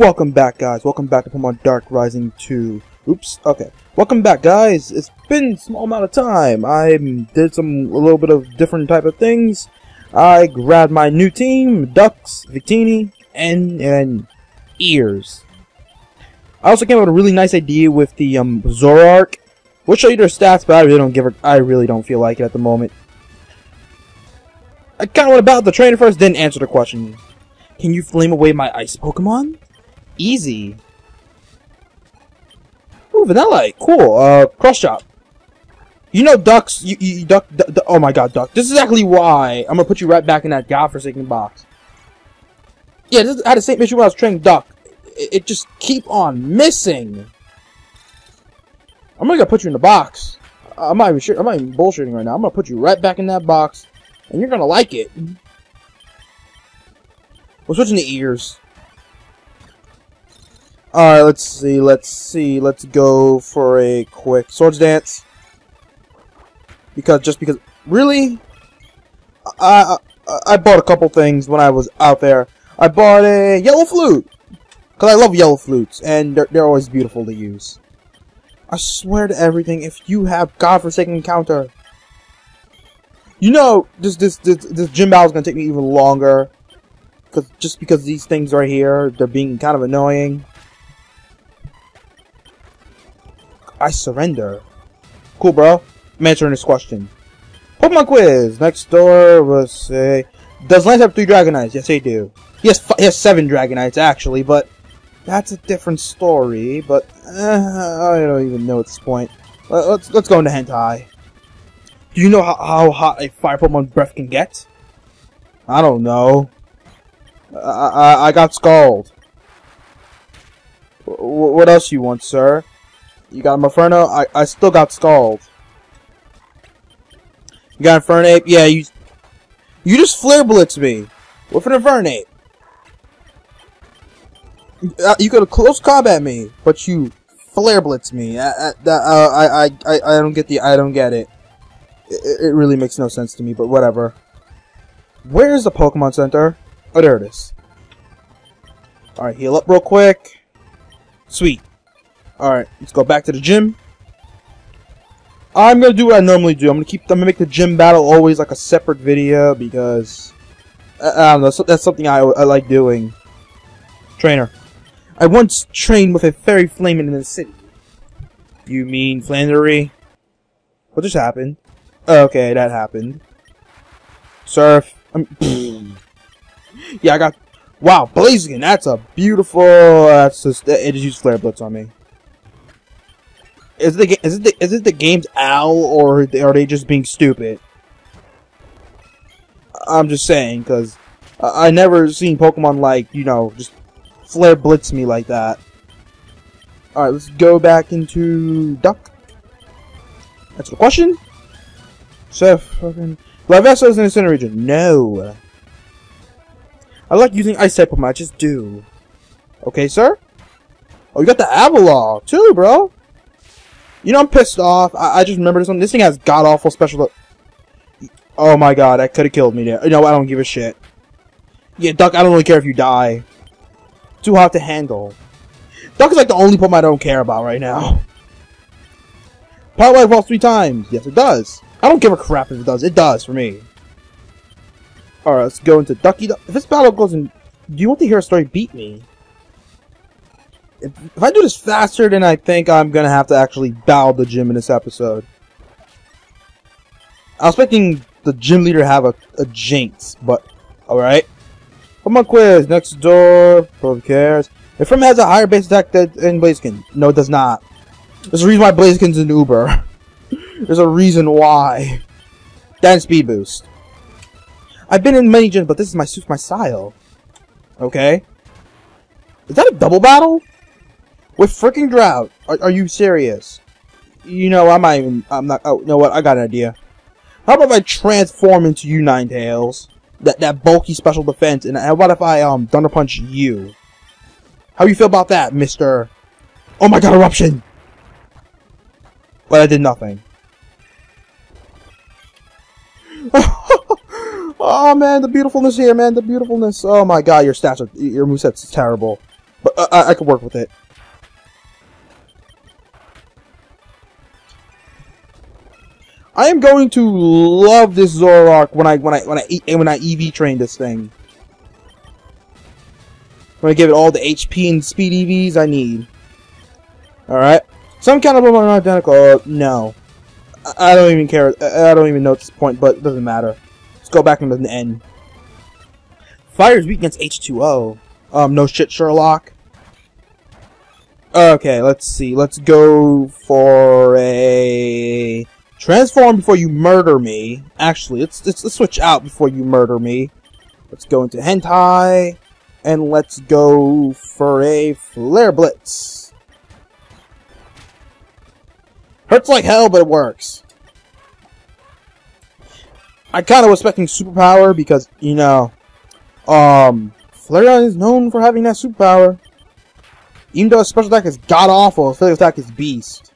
Welcome back, guys. Welcome back to Pokemon Dark Rising 2. Oops. Okay. Welcome back, guys. It's been a small amount of time. I did some a little bit of different type of things. I grabbed my new team, Ducks, Victini, and and Ears. I also came up with a really nice idea with the um Zoroark. We'll show you their stats, but I really don't give her. I really don't feel like it at the moment. I kind of went about the trainer first, didn't answer the question. Can you flame away my ice Pokemon? Easy. Ooh, Vanillite. Cool. Uh, Cross Chop. You know ducks, you, you duck, du- du- oh my god, duck. This is exactly why I'm gonna put you right back in that godforsaken box. Yeah, this, I had the same issue when I was training duck. It, it just keep on missing. I'm gonna put you in the box. I'm not even sure, I'm not even bullshitting right now. I'm gonna put you right back in that box, and you're gonna like it. We're switching to ears. Alright, let's see, let's see, let's go for a quick swords dance. Because, just because, really? I, I, I bought a couple things when I was out there. I bought a yellow flute. Because I love yellow flutes, and they're, they're always beautiful to use. I swear to everything, if you have godforsaken encounter, you know, this, this, this, this gym battle is going to take me even longer. Cause, just because these things right here, they're being kind of annoying. I surrender. Cool, bro. I'm answering this question. Pokemon quiz. Next door was say, does Lance have three Dragonites? Yes, they do. He has, he has seven Dragonites actually, but that's a different story. But uh, I don't even know at this point. Let- Let's let's go into hentai. Do you know how, how hot a fire Pokemon breath can get? I don't know. I I, I got scald. W- what else you want, sir? You got Inferno? I, I still got Scald. You got Infernape? Yeah, you... You just Flare Blitz me! With an Infernape! Uh, You could close combat me, but you Flare Blitz me. I, I, uh, I, I, I, I don't get the... I don't get it. it. It really makes no sense to me, but whatever. Where's the Pokemon Center? Oh, there it is. Alright, heal up real quick. Sweet. Alright, let's go back to the gym. I'm gonna do what I normally do. I'm gonna keep. I'm gonna make the gym battle always like a separate video because I, I don't know. So that's something I, I like doing. Trainer, I once trained with a fairy flame in the city. You mean Flandery? What just happened? Okay, that happened. Surf. Um, yeah, I got. Wow, Blaziken. That's a beautiful. That's just. It just used Flare Blitz on me. Is the is it the, is it the game's owl or are they just being stupid? I'm just saying because I, I never seen Pokemon like you know just flare blitz me like that. All right, let's go back into Duck. That's the question. Seth, fucking Lavesso is in the center region. No. I like using ice type Pokemon. I just do. Okay, sir. Oh, you got the Avalon too, bro. You know, I'm pissed off. I, I just remember this one. This thing has god awful special. Oh my god, that could have killed me there. No, I don't give a shit. Yeah, Duck, I don't really care if you die. Too hot to handle. Duck is like the only Pokemon I don't care about right now. Power Life falls three times. Yes, it does. I don't give a crap if it does. It does for me. Alright, let's go into Ducky Duck. If this battle goes in. Do you want to hear a story beat me? If, if I do this faster, then I think I'm gonna have to actually bow the gym in this episode. I was expecting the gym leader to have a, a Jynx, but alright. Pokemon quiz, next door, who cares? If From has a higher base attack than Blaziken. No, it does not. There's a reason why Blaziken's an Uber. There's a reason why. That speed boost. I've been in many gyms, but this is my suits my style. Okay? Is that a double battle? With freaking drought. Are, are you serious? You know, I'm not even. I'm not. Oh, you know what? I got an idea. How about if I transform into you, Ninetales? That that bulky special defense, and how about if I um Thunder Punch you? How you feel about that, Mister? Oh my God, eruption! Well, I did nothing. oh man, the beautifulness here, man, the beautifulness. Oh my God, your stats are your moveset's terrible. But uh, I, I could work with it. I am going to love this Zoroark when I when I when I when I EV train this thing. I'm gonna give it all the HP and speed EVs I need. Alright. Some kind of them are identical. Uh, no. I, don't even care. I, I don't even know at this point, but it doesn't matter. Let's go back into the end. Fire is weak against H2O. Um, no shit, Sherlock. Okay, let's see. Let's go for a transform before you murder me. Actually, let's, let's, let's switch out before you murder me. Let's go into hentai and let's go for a flare blitz. Hurts like hell, but it works. I kind of was expecting superpower because you know, um, Flareon is known for having that superpower. Even though his special attack is god awful, his special attack is beast.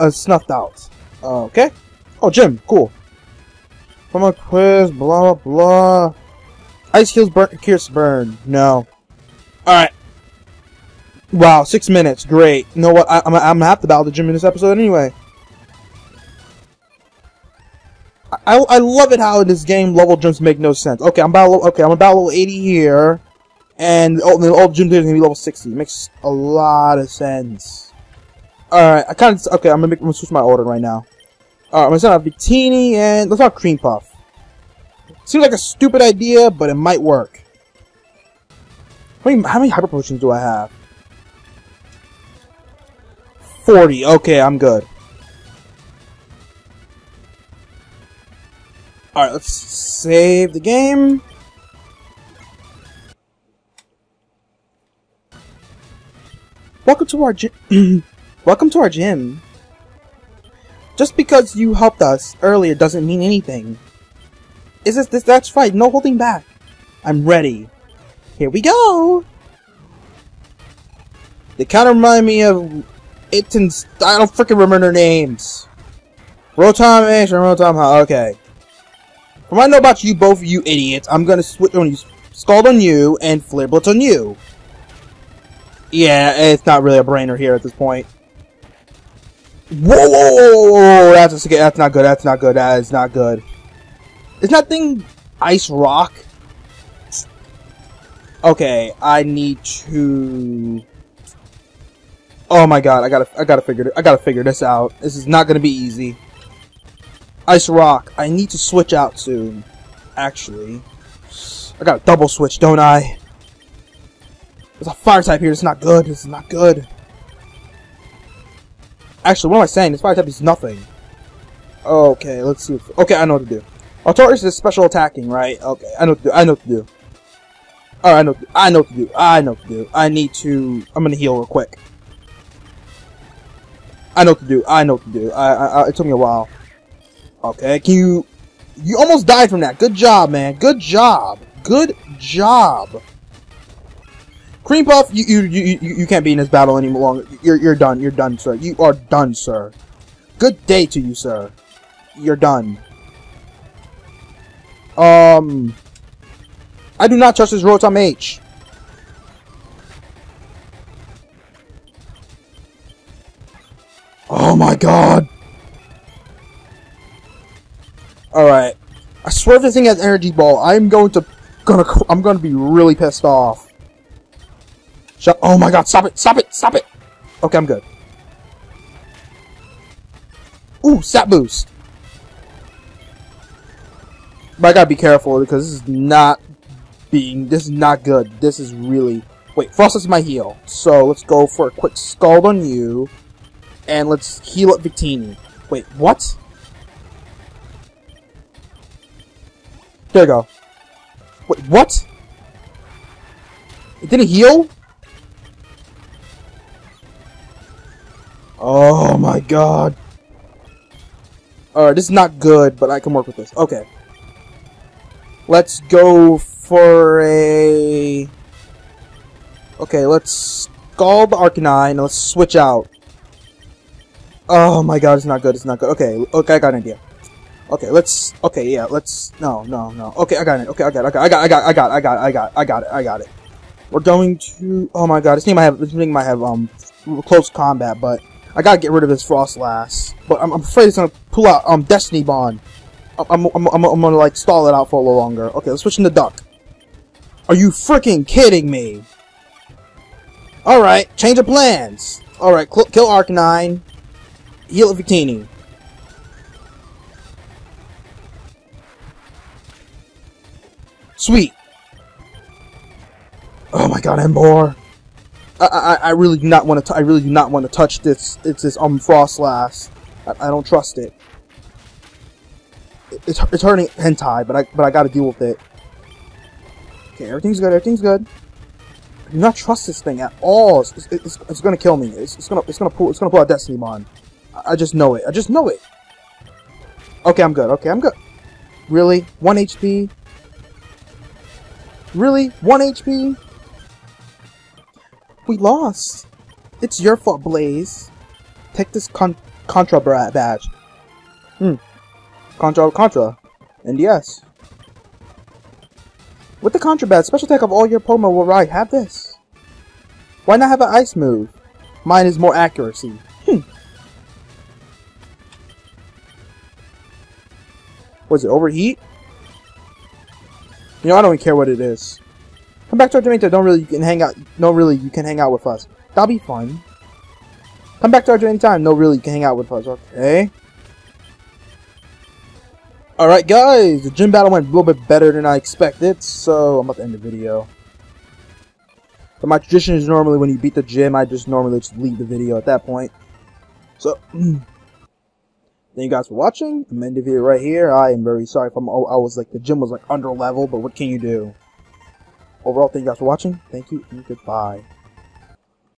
Uh, snuffed out. Uh, okay. Oh, Jim, cool. From a quiz, blah blah blah. Ice heals burn, cures burn. No. Alright. Wow, six minutes. Great. You know what? I, am I'm gonna have to battle the gym in this episode anyway. I, I love it how in this game level jumps make no sense. Okay, I'm about okay, I'm about level 80 here, and oh, the old gym is gonna be level 60. It makes a lot of sense. All right, I kind of okay. I'm gonna, make, I'm gonna switch my order right now. All right, I'm gonna send out Victini and let's have Cream Puff. Seems like a stupid idea, but it might work. How many, how many hyper potions do I have? 40. Okay, I'm good. Alright, let's save the game. Welcome to our. Welcome to our gym. Just because you helped us earlier doesn't mean anything. Is this this that's right, no holding back. I'm ready. Here we go! They kinda remind me of Itten's I don't freaking remember their names. Rotom Ash and Rotom Ha okay. From what I know about you both you idiots, I'm gonna switch on you Scald on you and Flare Blitz on you. Yeah, it's not really a brainer here at this point. Whoa, whoa, whoa, whoa, that's, that's not good, that's not good, that is not good. Is that thing ice rock? Okay, I need to. Oh my god, I gotta, I gotta figure, I gotta figure this out. This is not gonna be easy. Ice rock. I need to switch out soon. Actually, I got a double switch, don't I? There's a fire type here. It's not good. It's not good. Actually, what am I saying? This fire type is nothing. Okay, let's see. If, okay, I know what to do. Altaris is special attacking, right? Okay, I know what to do. I know what to do. Alright, I know do. I know what to do. I know what to do. I need to... I'm gonna heal real quick. I know what to do. I know what to do. I, I, I, it took me a while. Okay, can you... You almost died from that. Good job, man. Good job. Good job. Cream Puff, you, you, you, you, you can't be in this battle any longer. You're, you're done. You're done, sir. You are done, sir. Good day to you, sir. You're done. Um, I do not trust this Rotom H. Oh my god. Alright. I swear this thing has energy ball, I'm going to gonna I'm gonna be really pissed off. Shut oh my god, stop it, stop it, stop it! Okay, I'm good. Ooh, sap boost. But I gotta be careful because this is not being, this is not good. This is really, wait, Frost is my heal. So let's go for a quick Scald on you. And let's heal up Victini. Wait, what? There you go. Wait, what? It didn't heal? Oh my god. Alright, this is not good, but I can work with this. Okay. Let's go for a... Okay, let's scald the Arcanine and let's switch out. Oh my god, it's not good, it's not good. Okay, okay, I got an idea. Okay, let's, okay, yeah, let's, no, no, no. Okay, I got it, okay, I got it, I got I got, I got, I got, I got, I got it, I got it. We're going to. Oh my god, this thing might have. This thing might have um close combat, but I gotta get rid of this Froslass. But I'm, I'm afraid it's gonna pull out um Destiny Bond. I'm, I'm, I'm, I'm gonna like stall it out for a little longer. Okay, let's switch into Duck. Are you freaking kidding me? Alright, change of plans. Alright, kill Arcanine. Heal Victini. Sweet. Oh my god, Emboar. I, I, I really do not want to. I really do not want to touch this. It's this um Froslass. I, I don't trust it. It's it's hurting hentai, but I but I got to deal with it. Okay, everything's good. Everything's good. I do not trust this thing at all. It's, it's, it's, it's gonna kill me. It's, it's, gonna it's gonna pull it's gonna pull out Destiny Bond. I, I just know it. I just know it. Okay, I'm good. Okay, I'm good. Really? One HP? Really? One HP? We lost. It's your fault, Blaze. Take this con Contra badge. Hmm. Contra Contra. And yes. With the Contra badge, special attack of all your Pokemon will ride. Have this. Why not have an ice move? Mine is more accuracy. Hmm. Was it overheat? You know, I don't even care what it is. Come back to our domain. Don't really you can hang out. No, really, you can hang out with us. That'll be fun. Come back to our domain time. No, really, you can hang out with us. Okay. Alright, guys. The gym battle went a little bit better than I expected, so I'm about to end the video. But my tradition is normally when you beat the gym, I just normally just leave the video at that point. So, thank you guys for watching. I'm ending the video right here. I am very sorry if I'm, I was like, the gym was like under level, but what can you do? Overall, thank you guys for watching. Thank you and goodbye.